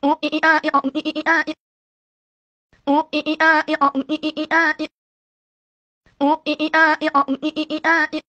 五一二一五一二一，五一二一五一二一，啊一二一五一二一。